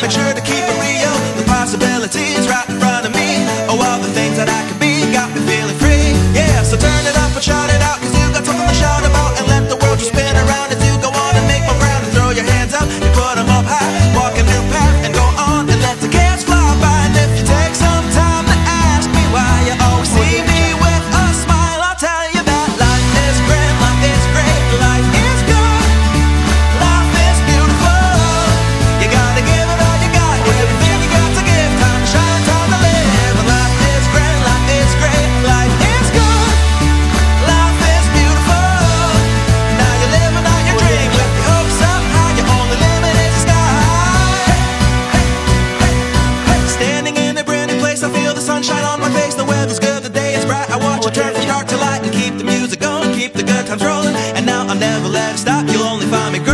Make sure to keep it real. The possibilities, right. controlling, and now I'm never let it stop. You'll only find me.